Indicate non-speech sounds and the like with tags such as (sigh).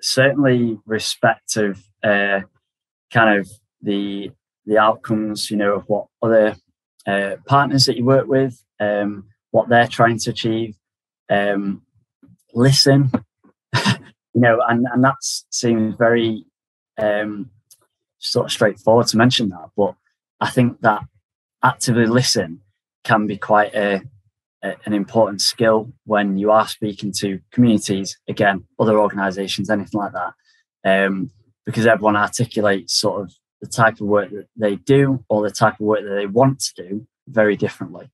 certainly respect of uh, kind of the the outcomes, you know, of what other uh, partners that you work with, um, what they're trying to achieve. Um, listen, (laughs) you know, and and that seems very um, sort of straightforward to mention that, but I think that actively listen can be quite a, a, an important skill when you are speaking to communities, again, other organisations, anything like that, um, because everyone articulates sort of the type of work that they do or the type of work that they want to do very differently.